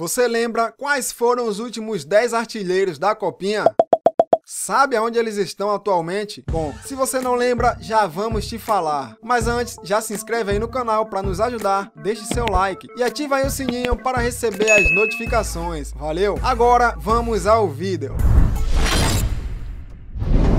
Você lembra quais foram os últimos 10 artilheiros da Copinha? Sabe aonde eles estão atualmente? Bom, se você não lembra, já vamos te falar. Mas antes, já se inscreve aí no canal para nos ajudar, deixe seu like e ativa aí o sininho para receber as notificações. Valeu? Agora vamos ao vídeo.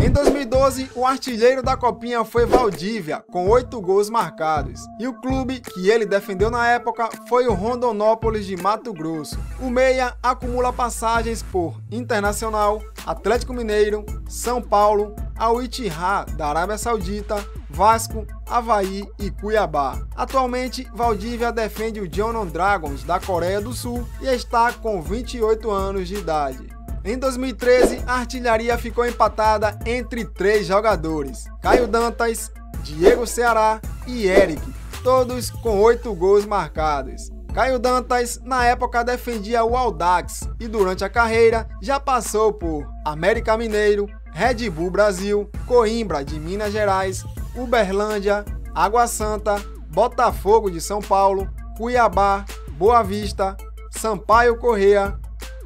Em 2012, o artilheiro da Copinha foi Valdívia, com oito gols marcados. E o clube que ele defendeu na época foi o Rondonópolis de Mato Grosso. O Meia acumula passagens por Internacional, Atlético Mineiro, São Paulo, Ittihad da Arábia Saudita, Vasco, Havaí e Cuiabá. Atualmente, Valdívia defende o Jeonnam Dragons da Coreia do Sul e está com 28 anos de idade. Em 2013, a artilharia ficou empatada entre três jogadores: Caio Dantas, Diego Ceará e Eric, todos com oito gols marcados. Caio Dantas, na época, defendia o Audax e durante a carreira já passou por América Mineiro, Red Bull Brasil, Coimbra de Minas Gerais, Uberlândia, Água Santa, Botafogo de São Paulo, Cuiabá, Boa Vista, Sampaio Correa,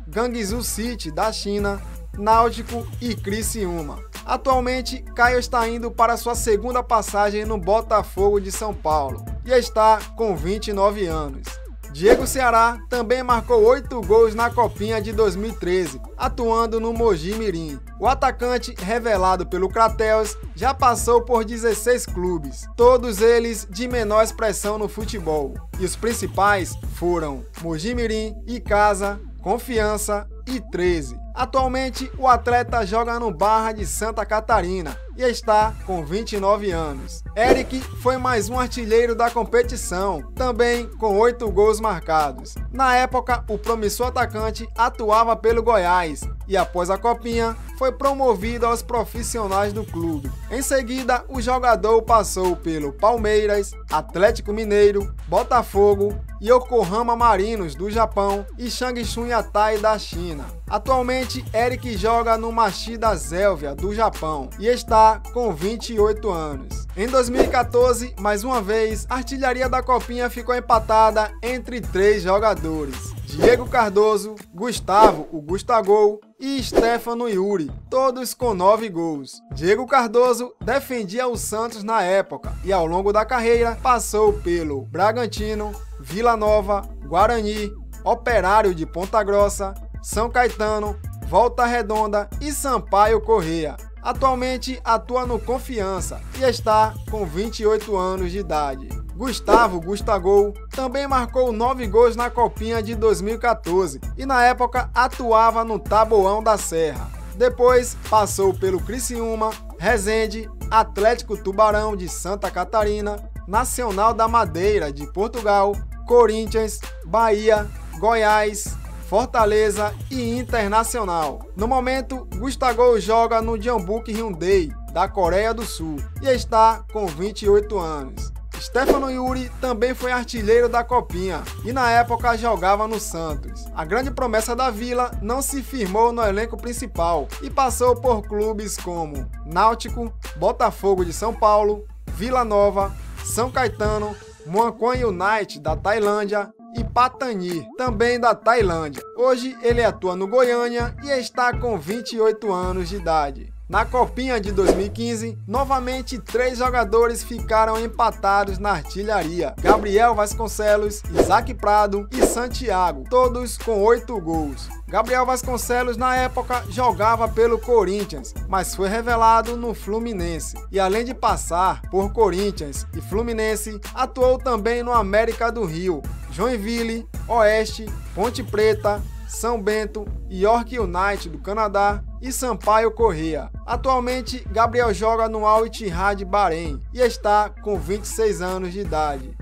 Guangzhou City da China, Náutico e Criciúma. Atualmente, Caio está indo para sua segunda passagem no Botafogo de São Paulo e está com 29 anos. Diego Ceará também marcou 8 gols na Copinha de 2013, atuando no Mogi Mirim. O atacante, revelado pelo Crateus, já passou por 16 clubes, todos eles de menor expressão no futebol. E os principais foram Mogi Mirim, Icasa, Confiança e 13. Atualmente, o atleta joga no Barra de Santa Catarina e está com 29 anos. Eric foi mais um artilheiro da competição, também com 8 gols marcados. Na época, o promissor atacante atuava pelo Goiás e após a copinha foi promovido aos profissionais do clube. Em seguida, o jogador passou pelo Palmeiras, Atlético Mineiro, Botafogo, Yokohama Marinos do Japão e Changshu Yatai da China. Atualmente, Eric joga no Machida Zélvia do Japão e está com 28 anos. Em 2014, mais uma vez, a artilharia da Copinha ficou empatada entre três jogadores. Diego Cardoso, Gustavo, o Gustagol e Stefano Yuri, todos com nove gols. Diego Cardoso defendia o Santos na época e ao longo da carreira passou pelo Bragantino, Vila Nova, Guarani, Operário de Ponta Grossa, São Caetano, Volta Redonda e Sampaio Correia. Atualmente atua no Confiança e está com 28 anos de idade. Gustavo Gustagol também marcou 9 gols na Copinha de 2014 e na época atuava no Taboão da Serra. Depois passou pelo Criciúma, Resende, Atlético Tubarão de Santa Catarina, Nacional da Madeira de Portugal, Corinthians, Bahia, Goiás, Fortaleza e Internacional. No momento, Gustavo joga no Jeonbuk Hyundai da Coreia do Sul e está com 28 anos. Stefano Yuri também foi artilheiro da Copinha e na época jogava no Santos. A grande promessa da Vila não se firmou no elenco principal e passou por clubes como Náutico, Botafogo de São Paulo, Vila Nova, São Caetano, Muangkwang United da Tailândia e Patani, também da Tailândia. Hoje ele atua no Goiânia e está com 28 anos de idade. Na Copinha de 2015, novamente três jogadores ficaram empatados na artilharia: Gabriel Vasconcelos, Isaac Prado e Santiago, todos com oito gols. Gabriel Vasconcelos, na época, jogava pelo Corinthians, mas foi revelado no Fluminense. E além de passar por Corinthians e Fluminense, atuou também no América do Rio, Joinville, Oeste, Ponte Preta, São Bento, York United do Canadá e Sampaio Corrêa. Atualmente, Gabriel joga no Al Ittihad Bahrein e está com 26 anos de idade.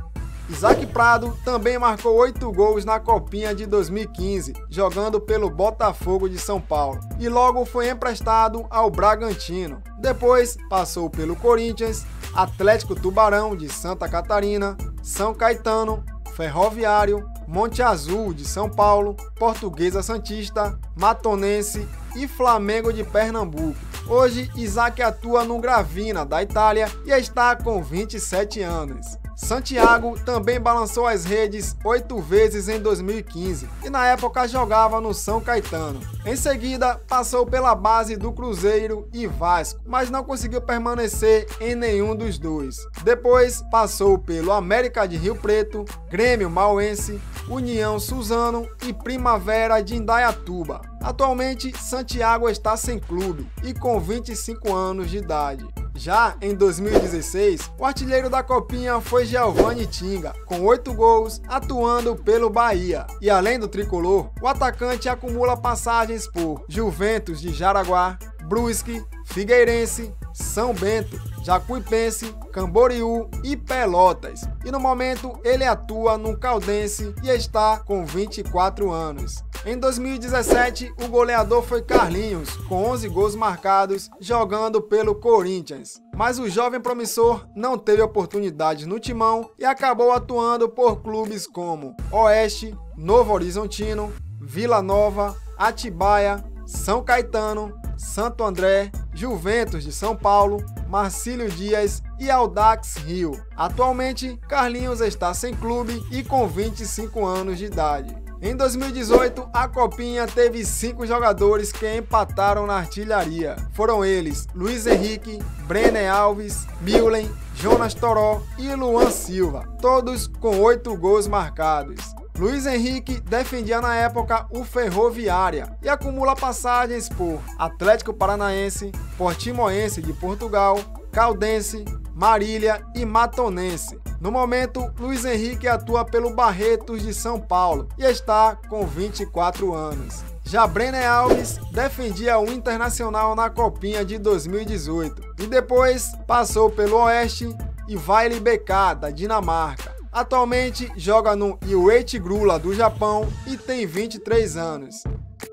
Isaac Prado também marcou 8 gols na Copinha de 2015, jogando pelo Botafogo de São Paulo, e logo foi emprestado ao Bragantino. Depois passou pelo Corinthians, Atlético Tubarão de Santa Catarina, São Caetano, Ferroviário, Monte Azul de São Paulo, Portuguesa Santista, Matonense e Flamengo de Pernambuco. Hoje, Isaac atua no Gravina, da Itália, e está com 27 anos. Santiago também balançou as redes oito vezes em 2015 e na época jogava no São Caetano. Em seguida, passou pela base do Cruzeiro e Vasco, mas não conseguiu permanecer em nenhum dos dois. Depois, passou pelo América de Rio Preto, Grêmio Mauense, União Suzano e Primavera de Indaiatuba. Atualmente, Santiago está sem clube e com 25 anos de idade. Já em 2016, o artilheiro da Copinha foi Giovanni Tinga, com 8 gols, atuando pelo Bahia. E além do tricolor, o atacante acumula passagens por Juventus de Jaraguá, Brusque, Figueirense, São Bento, Jacuipense, Camboriú e Pelotas. E no momento ele atua no Caldense e está com 24 anos. Em 2017, o goleador foi Carlinhos, com 11 gols marcados, jogando pelo Corinthians. Mas o jovem promissor não teve oportunidade no timão e acabou atuando por clubes como Oeste, Novo Horizontino, Vila Nova, Atibaia, São Caetano, Santo André, Juventus de São Paulo, Marcílio Dias e Audax Rio. Atualmente, Carlinhos está sem clube e com 25 anos de idade. Em 2018, a Copinha teve cinco jogadores que empataram na artilharia. Foram eles Luiz Henrique, Brenner Alves, Milen, Jonas Toró e Luan Silva, todos com oito gols marcados. Luiz Henrique defendia na época o Ferroviária e acumula passagens por Atlético Paranaense, Portimoense de Portugal, Caldense, Marília e Matonense. No momento, Luiz Henrique atua pelo Barretos de São Paulo e está com 24 anos. Já Brenner Alves defendia o Internacional na Copinha de 2018 e depois passou pelo Oeste e Vale BK da Dinamarca. Atualmente joga no Uechi Grula do Japão e tem 23 anos.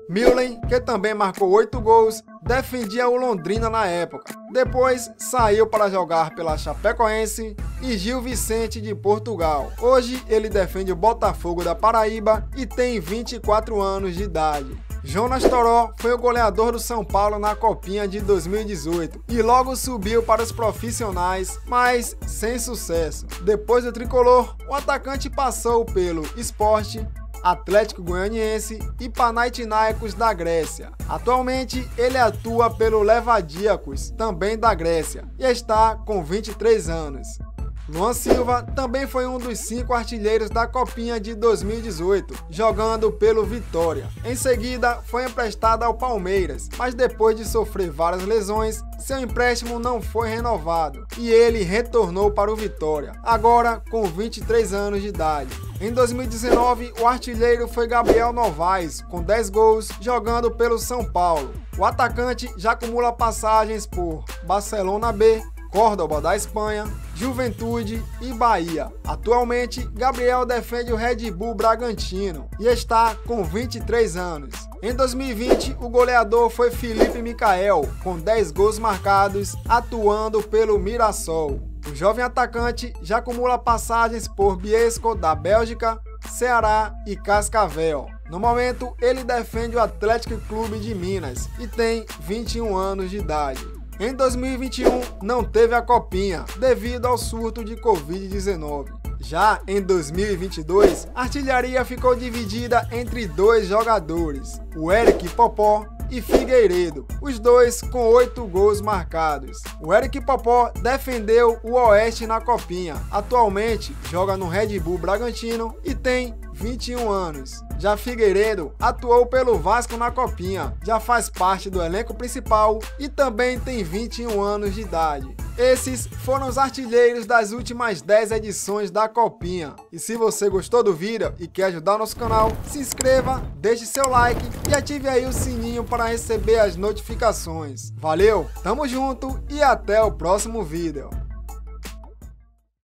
Millen, que também marcou 8 gols, defendia o Londrina na época. Depois saiu para jogar pela Chapecoense e Gil Vicente de Portugal. Hoje ele defende o Botafogo da Paraíba e tem 24 anos de idade. Jonas Toró foi o goleador do São Paulo na Copinha de 2018 e logo subiu para os profissionais, mas sem sucesso. Depois do tricolor, o atacante passou pelo Esporte, Atlético Goianiense e Panathinaikos da Grécia. Atualmente, ele atua pelo Levadiakos, também da Grécia, e está com 23 anos. Luan Silva também foi um dos cinco artilheiros da Copinha de 2018, jogando pelo Vitória. Em seguida, foi emprestado ao Palmeiras, mas depois de sofrer várias lesões, seu empréstimo não foi renovado e ele retornou para o Vitória, agora com 23 anos de idade. Em 2019, o artilheiro foi Gabriel Novaes, com 10 gols, jogando pelo São Paulo. O atacante já acumula passagens por Barcelona B, Córdoba da Espanha, Juventude e Bahia. Atualmente, Gabriel defende o Red Bull Bragantino e está com 23 anos. Em 2020, o goleador foi Felipe Micael, com 10 gols marcados, atuando pelo Mirassol. O jovem atacante já acumula passagens por Biesco da Bélgica, Ceará e Cascavel. No momento, ele defende o Atlético Clube de Minas e tem 21 anos de idade. Em 2021, não teve a copinha devido ao surto de Covid-19. Já em 2022, a artilharia ficou dividida entre dois jogadores, o Eric Popó e Figueiredo, os dois com oito gols marcados. O Eric Popó defendeu o Oeste na Copinha. Atualmente joga no Red Bull Bragantino e tem 21 anos. Já Figueiredo atuou pelo Vasco na Copinha, já faz parte do elenco principal e também tem 21 anos de idade. Esses foram os artilheiros das últimas 10 edições da Copinha. E se você gostou do vídeo e quer ajudar o nosso canal, se inscreva, deixe seu like e ative aí o sininho para receber as notificações. Valeu, tamo junto e até o próximo vídeo.